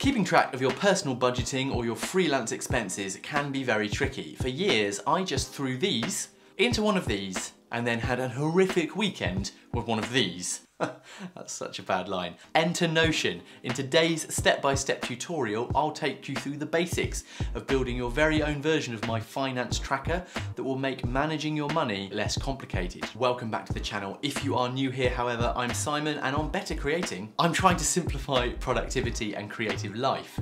Keeping track of your personal budgeting or your freelance expenses can be very tricky. For years, I just threw these into one of these and then had an horrific weekend with one of these. That's such a bad line. Enter Notion. In today's step-by-step -step tutorial, I'll take you through the basics of building your very own version of my finance tracker that will make managing your money less complicated. Welcome back to the channel. If you are new here, however, I'm Simon and on Better Creating, I'm trying to simplify productivity and creative life.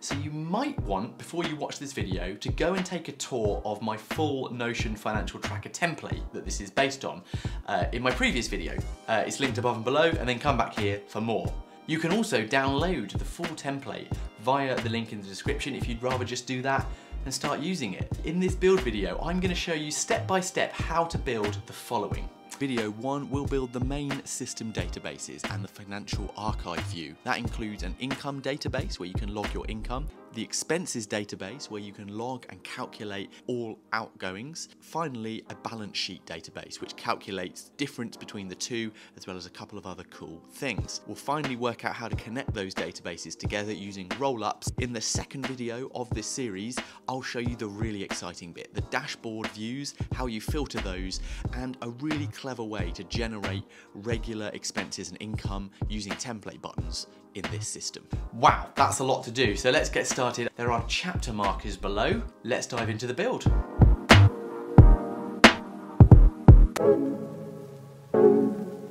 So you might want, before you watch this video, to go and take a tour of my full Notion financial tracker template that this is based on uh, in my previous video. Uh, it's linked above and below and then come back here for more. You can also download the full template via the link in the description if you'd rather just do that and start using it. In this build video, I'm gonna show you step by step how to build the following. Video 1 will build the main system databases and the financial archive view. That includes an income database where you can log your income, the expenses database where you can log and calculate all outgoings. Finally, a balance sheet database which calculates difference between the two as well as a couple of other cool things. We'll finally work out how to connect those databases together using roll-ups. In the second video of this series, I'll show you the really exciting bit, the dashboard views, how you filter those, and a really clever way to generate regular expenses and income using template buttons in this system. Wow, that's a lot to do. So let's get started. There are chapter markers below. Let's dive into the build.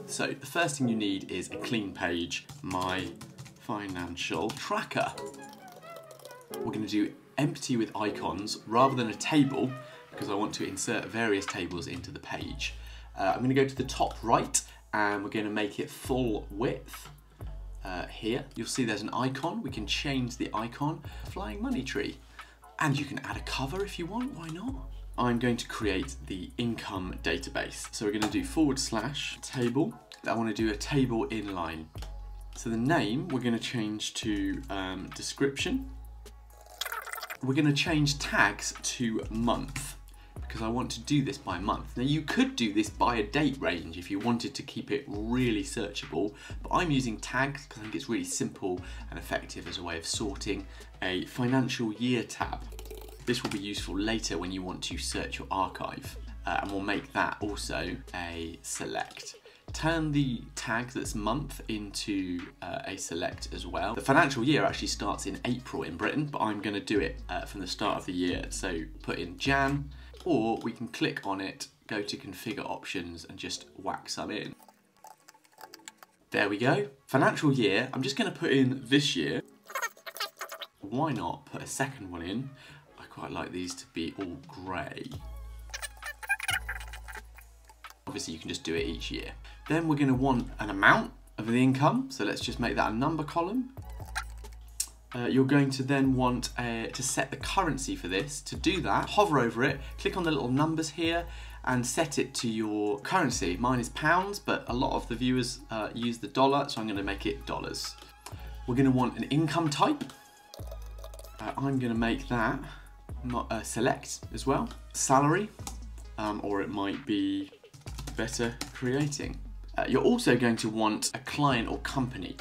So the first thing you need is a clean page, my financial tracker. We're gonna do empty with icons rather than a table because I want to insert various tables into the page. Uh, I'm gonna go to the top right and we're gonna make it full width uh, here, you'll see there's an icon. We can change the icon, flying money tree. And you can add a cover if you want, why not? I'm going to create the income database. So we're gonna do forward slash table. I wanna do a table inline. So the name, we're gonna change to um, description. We're gonna change tags to month because I want to do this by month. Now you could do this by a date range if you wanted to keep it really searchable, but I'm using tags because I think it's really simple and effective as a way of sorting a financial year tab. This will be useful later when you want to search your archive uh, and we'll make that also a select turn the tag that's month into uh, a select as well. The financial year actually starts in April in Britain, but I'm going to do it uh, from the start of the year. So put in Jan, or we can click on it, go to configure options and just whack some in. There we go. Financial year, I'm just going to put in this year. Why not put a second one in? I quite like these to be all grey. Obviously you can just do it each year. Then we're going to want an amount of the income, so let's just make that a number column. Uh, you're going to then want uh, to set the currency for this. To do that, hover over it, click on the little numbers here and set it to your currency. Mine is pounds, but a lot of the viewers uh, use the dollar, so I'm gonna make it dollars. We're gonna want an income type. Uh, I'm gonna make that uh, select as well. Salary, um, or it might be better creating. Uh, you're also going to want a client or company.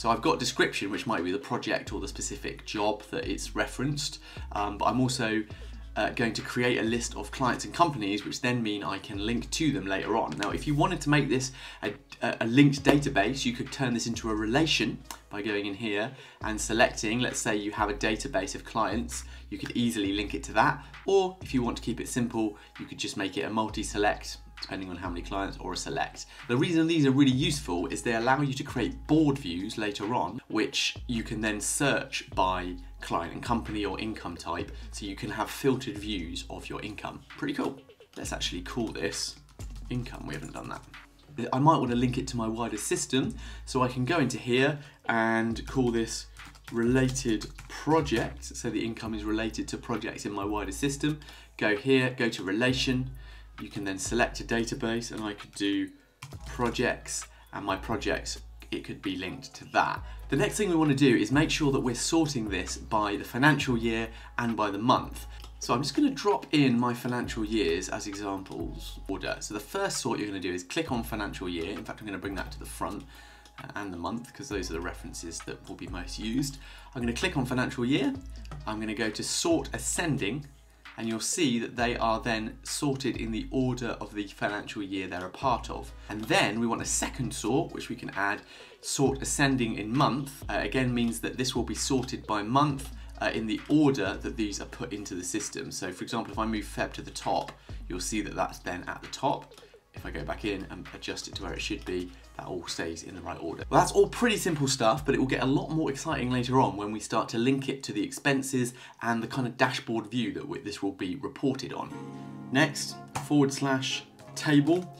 So I've got description, which might be the project or the specific job that it's referenced, um, but I'm also uh, going to create a list of clients and companies, which then mean I can link to them later on. Now, if you wanted to make this a, a, linked database, you could turn this into a relation by going in here and selecting, let's say you have a database of clients, you could easily link it to that. Or if you want to keep it simple, you could just make it a multi-select depending on how many clients or a select. The reason these are really useful is they allow you to create board views later on, which you can then search by client and company or income type, so you can have filtered views of your income. Pretty cool. Let's actually call this income. We haven't done that. I might want to link it to my wider system, so I can go into here and call this related project. So the income is related to projects in my wider system. Go here, go to relation, you can then select a database and I could do projects and my projects it could be linked to that. The next thing we want to do is make sure that we're sorting this by the financial year and by the month. So I'm just going to drop in my financial years as examples order. So the first sort you're going to do is click on financial year. In fact, I'm going to bring that to the front uh, and the month because those are the references that will be most used. I'm going to click on financial year. I'm going to go to sort ascending and you'll see that they are then sorted in the order of the financial year they're a part of. And then we want a second sort, which we can add sort ascending in month. Uh, again means that this will be sorted by month uh, in the order that these are put into the system. So for example, if I move Feb to the top, you'll see that that's then at the top. If I go back in and adjust it to where it should be, that all stays in the right order. Well, that's all pretty simple stuff, but it will get a lot more exciting later on when we start to link it to the expenses and the kind of dashboard view that this will be reported on. Next, forward slash table.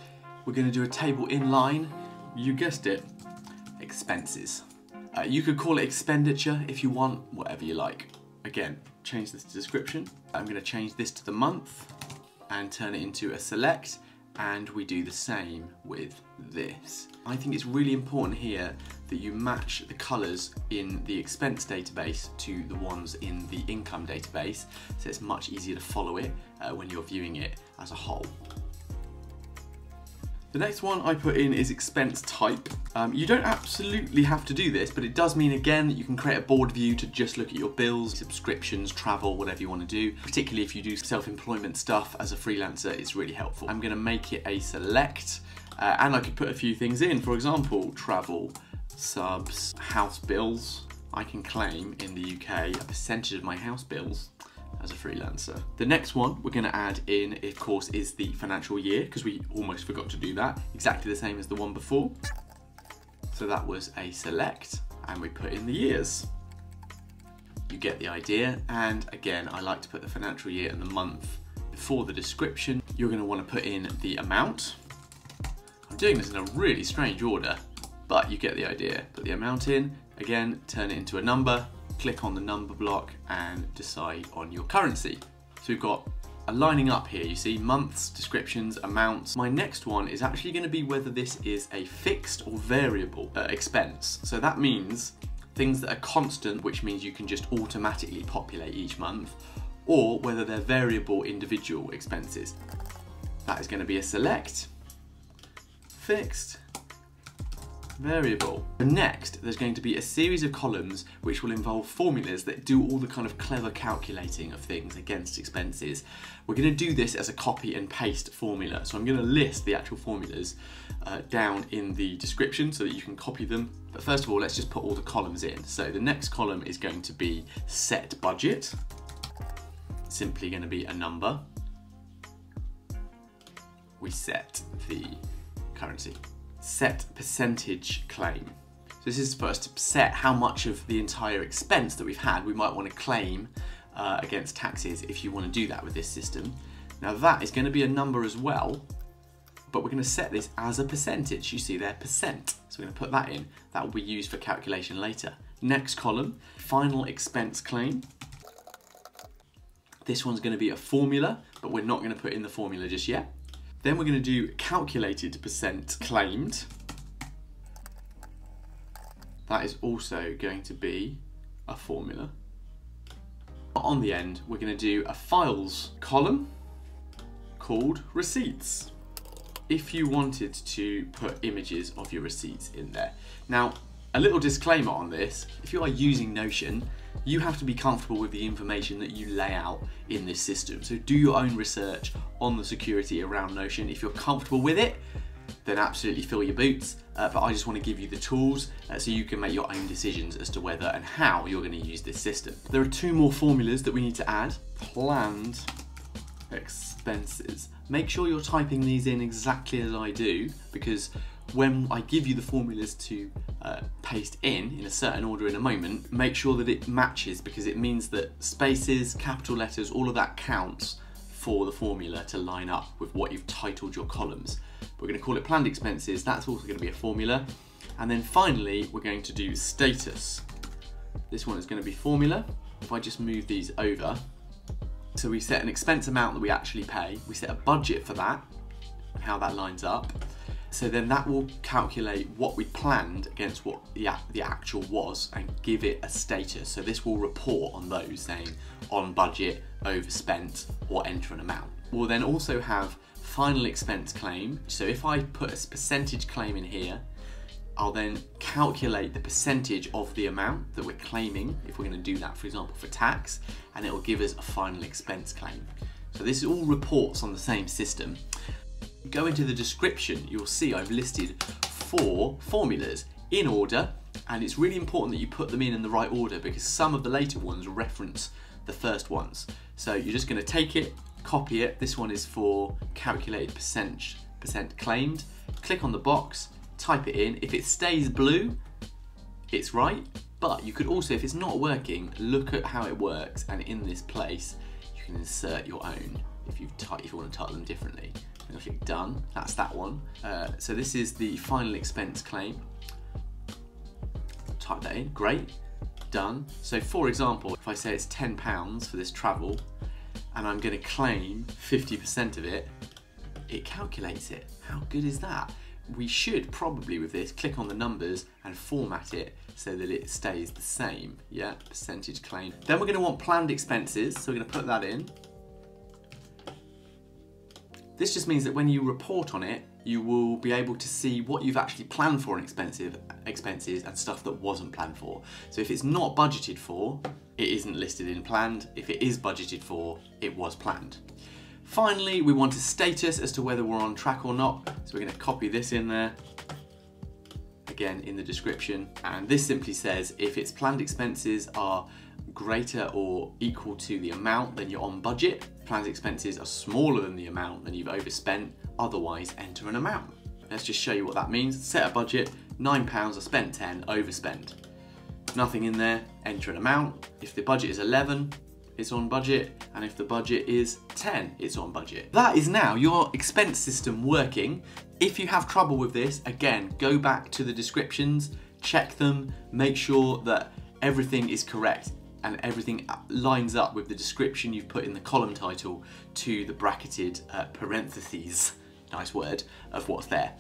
We're gonna do a table in line. You guessed it, expenses. Uh, you could call it expenditure if you want, whatever you like. Again, change this to description. I'm gonna change this to the month and turn it into a select and we do the same with this. I think it's really important here that you match the colours in the expense database to the ones in the income database so it's much easier to follow it uh, when you're viewing it as a whole. The next one I put in is expense type. Um, you don't absolutely have to do this, but it does mean again that you can create a board view to just look at your bills, subscriptions, travel, whatever you want to do. Particularly if you do self-employment stuff as a freelancer, it's really helpful. I'm going to make it a select, uh, and I could put a few things in. For example, travel, subs, house bills. I can claim in the UK a percentage of my house bills as a freelancer. The next one we're gonna add in, of course, is the financial year, because we almost forgot to do that. Exactly the same as the one before. So that was a select, and we put in the years. You get the idea, and again, I like to put the financial year and the month before the description. You're gonna wanna put in the amount. I'm doing this in a really strange order, but you get the idea. Put the amount in, again, turn it into a number, click on the number block and decide on your currency. So we've got a lining up here, you see, months, descriptions, amounts. My next one is actually gonna be whether this is a fixed or variable uh, expense. So that means things that are constant, which means you can just automatically populate each month, or whether they're variable individual expenses. That is gonna be a select, fixed, variable. Next, there's going to be a series of columns which will involve formulas that do all the kind of clever calculating of things against expenses. We're going to do this as a copy and paste formula. So I'm going to list the actual formulas uh, down in the description so that you can copy them. But first of all, let's just put all the columns in. So the next column is going to be set budget. Simply going to be a number. We set the currency set percentage claim. So this is for us to set how much of the entire expense that we've had we might want to claim uh, against taxes if you want to do that with this system. Now that is going to be a number as well, but we're going to set this as a percentage. You see there, percent. So we're going to put that in. That will be used for calculation later. Next column, final expense claim. This one's going to be a formula, but we're not going to put in the formula just yet. Then we're going to do calculated percent claimed. That is also going to be a formula. On the end, we're going to do a files column called receipts. If you wanted to put images of your receipts in there. Now, a little disclaimer on this, if you are using Notion, you have to be comfortable with the information that you lay out in this system. So do your own research on the security around Notion. If you're comfortable with it, then absolutely fill your boots. Uh, but I just want to give you the tools uh, so you can make your own decisions as to whether and how you're going to use this system. There are two more formulas that we need to add. Planned expenses. Make sure you're typing these in exactly as I do because when I give you the formulas to uh, paste in, in a certain order in a moment, make sure that it matches because it means that spaces, capital letters, all of that counts for the formula to line up with what you've titled your columns. We're going to call it planned expenses, that's also going to be a formula. And then finally, we're going to do status. This one is going to be formula. If I just move these over, so we set an expense amount that we actually pay, we set a budget for that, how that lines up, so then that will calculate what we planned against what the, the actual was and give it a status. So this will report on those saying on budget, overspent, or enter an amount. We'll then also have final expense claim. So if I put a percentage claim in here, I'll then calculate the percentage of the amount that we're claiming, if we're going to do that, for example, for tax, and it will give us a final expense claim. So this is all reports on the same system. Go into the description, you'll see I've listed four formulas in order, and it's really important that you put them in in the right order because some of the later ones reference the first ones. So you're just going to take it, copy it. This one is for calculated percent, percent claimed. Click on the box, type it in. If it stays blue, it's right. But you could also, if it's not working, look at how it works and in this place, you can insert your own if you if you want to title them differently. I'm click done, that's that one. Uh, so this is the final expense claim. Type that in, great, done. So for example, if I say it's 10 pounds for this travel and I'm gonna claim 50% of it, it calculates it. How good is that? we should probably with this click on the numbers and format it so that it stays the same, yeah, percentage claim. Then we're gonna want planned expenses, so we're gonna put that in. This just means that when you report on it, you will be able to see what you've actually planned for in expensive expenses and stuff that wasn't planned for. So if it's not budgeted for, it isn't listed in planned. If it is budgeted for, it was planned. Finally, we want a status as to whether we're on track or not. So we're gonna copy this in there, again in the description. And this simply says if its planned expenses are greater or equal to the amount, then you're on budget. Planned expenses are smaller than the amount, then you've overspent. Otherwise, enter an amount. Let's just show you what that means. Set a budget, nine pounds, I spent 10, overspend. Nothing in there, enter an amount. If the budget is 11, it's on budget, and if the budget is 10, it's on budget. That is now your expense system working. If you have trouble with this, again, go back to the descriptions, check them, make sure that everything is correct and everything lines up with the description you've put in the column title to the bracketed uh, parentheses, nice word, of what's there.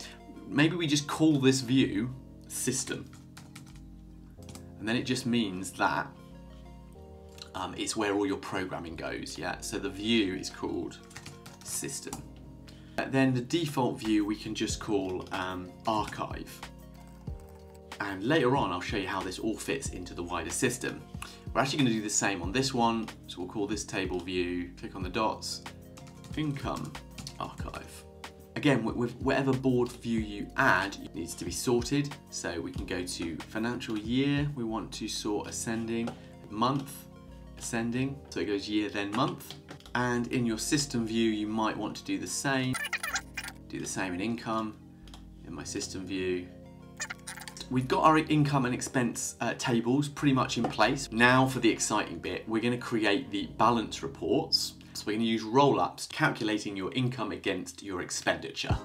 Maybe we just call this view system. And then it just means that um, it's where all your programming goes, yeah? So the view is called system. Uh, then the default view we can just call um, archive. And later on I'll show you how this all fits into the wider system. We're actually going to do the same on this one, so we'll call this table view, click on the dots, income archive. Again, with whatever board view you add, it needs to be sorted. So we can go to financial year, we want to sort ascending, month, ascending, so it goes year then month. And in your system view, you might want to do the same. Do the same in income, in my system view. We've got our income and expense uh, tables pretty much in place. Now for the exciting bit, we're gonna create the balance reports. So we're gonna use roll-ups, calculating your income against your expenditure.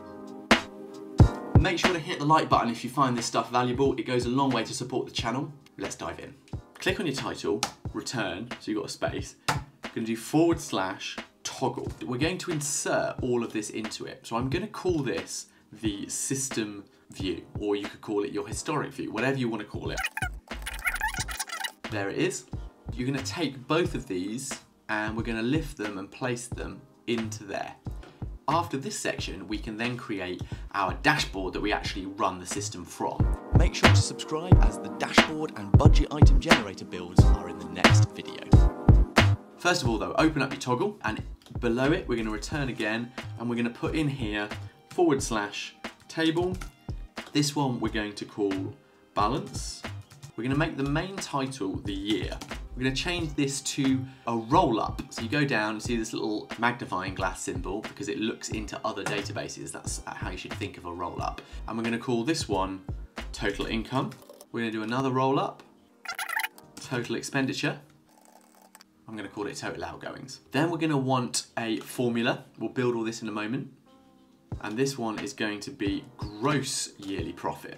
Make sure to hit the like button if you find this stuff valuable. It goes a long way to support the channel. Let's dive in. Click on your title, return, so you've got a space. You're gonna do forward slash toggle. We're going to insert all of this into it. So I'm gonna call this the system view, or you could call it your historic view, whatever you wanna call it. There it is. You're gonna take both of these and we're gonna lift them and place them into there. After this section, we can then create our dashboard that we actually run the system from. Make sure to subscribe as the dashboard and budget item generator builds are in the next video. First of all though, open up your toggle and below it we're going to return again and we're going to put in here forward slash table. This one we're going to call balance. We're going to make the main title the year we're going to change this to a roll-up. So you go down, and see this little magnifying glass symbol because it looks into other databases. That's how you should think of a roll-up. And we're going to call this one total income. We're going to do another roll-up, total expenditure. I'm going to call it total outgoings. Then we're going to want a formula. We'll build all this in a moment. And this one is going to be gross yearly profit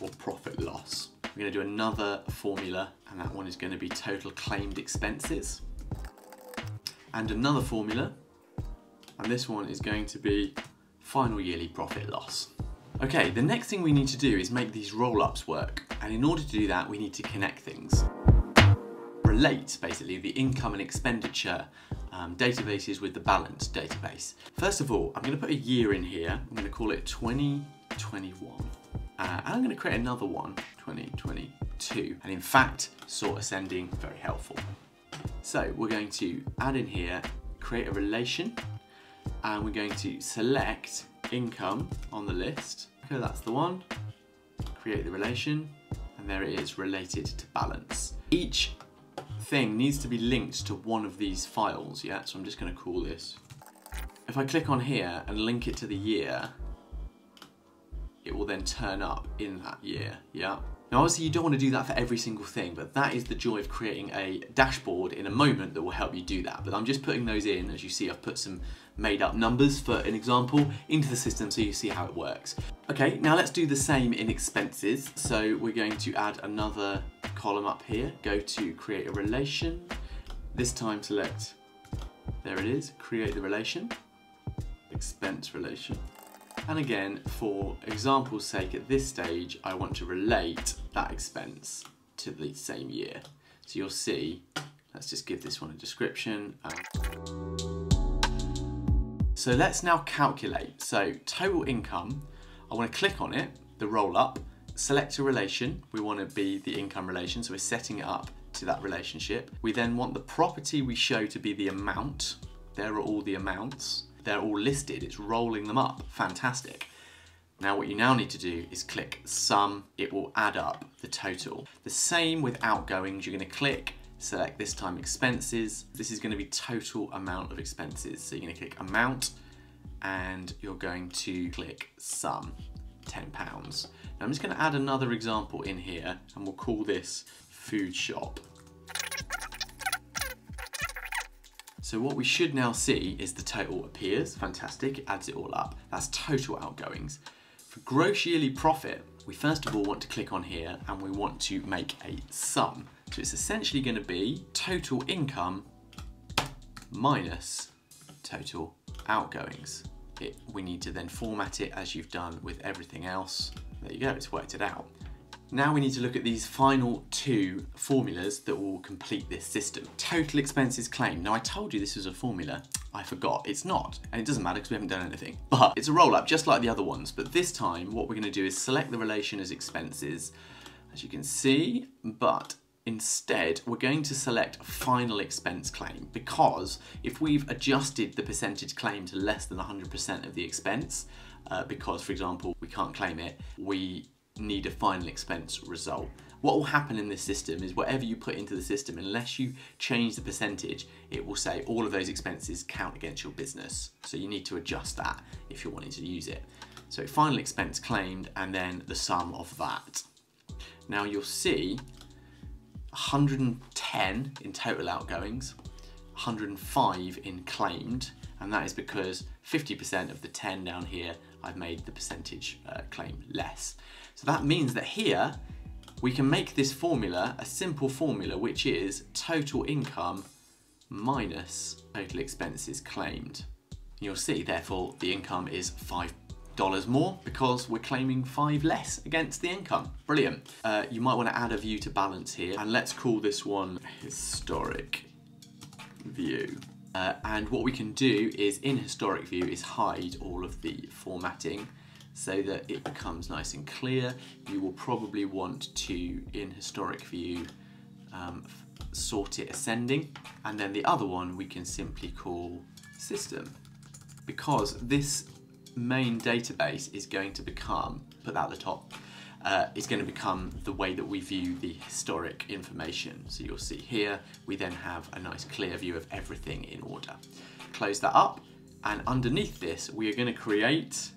or profit loss. We're going to do another formula and that one is going to be total claimed expenses. And another formula, and this one is going to be final yearly profit loss. Okay, the next thing we need to do is make these roll-ups work. And in order to do that, we need to connect things. Relate, basically, the income and expenditure um, databases with the balance database. First of all, I'm gonna put a year in here. I'm gonna call it 2021. Uh, and I'm going to create another one, 2022. And in fact, sort ascending, very helpful. So we're going to add in here, create a relation, and we're going to select income on the list. Okay, that's the one. Create the relation, and there it is, related to balance. Each thing needs to be linked to one of these files, yeah? So I'm just gonna call this. If I click on here and link it to the year, it will then turn up in that year, yeah? Now obviously you don't want to do that for every single thing, but that is the joy of creating a dashboard in a moment that will help you do that. But I'm just putting those in, as you see I've put some made up numbers for an example into the system so you see how it works. Okay, now let's do the same in expenses. So we're going to add another column up here, go to create a relation, this time select, there it is, create the relation, expense relation. And again, for example's sake, at this stage, I want to relate that expense to the same year. So you'll see, let's just give this one a description. So let's now calculate. So total income, I want to click on it, the roll up, select a relation. We want to be the income relation, so we're setting it up to that relationship. We then want the property we show to be the amount. There are all the amounts they're all listed, it's rolling them up, fantastic. Now what you now need to do is click sum, it will add up the total. The same with outgoings, you're gonna click, select this time expenses. This is gonna be total amount of expenses. So you're gonna click amount and you're going to click sum, 10 pounds. I'm just gonna add another example in here and we'll call this food shop. So what we should now see is the total appears, fantastic, it adds it all up. That's total outgoings. For gross yearly profit, we first of all want to click on here and we want to make a sum. So it's essentially gonna be total income minus total outgoings. It, we need to then format it as you've done with everything else. There you go, it's worked it out. Now we need to look at these final two formulas that will complete this system. Total expenses claimed. Now I told you this was a formula. I forgot. It's not. And it doesn't matter because we haven't done anything. But it's a roll up just like the other ones. But this time what we're going to do is select the relation as expenses. As you can see, but Instead, we're going to select final expense claim because if we've adjusted the percentage claim to less than 100% of the expense, uh, because for example, we can't claim it, we need a final expense result. What will happen in this system is whatever you put into the system, unless you change the percentage, it will say all of those expenses count against your business. So you need to adjust that if you're wanting to use it. So final expense claimed and then the sum of that. Now you'll see 110 in total outgoings, 105 in claimed, and that is because 50% of the 10 down here, I've made the percentage uh, claim less. So that means that here, we can make this formula a simple formula, which is total income minus total expenses claimed. You'll see, therefore, the income is $5 more because we're claiming five less against the income. Brilliant. Uh, you might want to add a view to balance here, and let's call this one historic view. Uh, and what we can do is in historic view is hide all of the formatting so that it becomes nice and clear. You will probably want to, in historic view, um, sort it ascending. And then the other one we can simply call system because this main database is going to become, put that at the top, uh, is going to become the way that we view the historic information. So you'll see here, we then have a nice clear view of everything in order. Close that up, and underneath this, we are going to create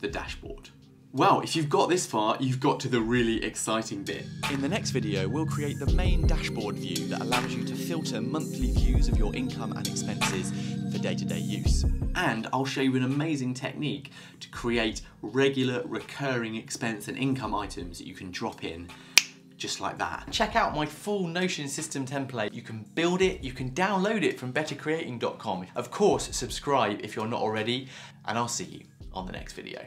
the dashboard. Well, if you've got this far, you've got to the really exciting bit. In the next video, we'll create the main dashboard view that allows you to filter monthly views of your income and expenses for day-to-day -day use. And I'll show you an amazing technique to create regular recurring expense and income items that you can drop in just like that. Check out my full Notion system template. You can build it, you can download it from bettercreating.com. Of course, subscribe if you're not already, and I'll see you on the next video.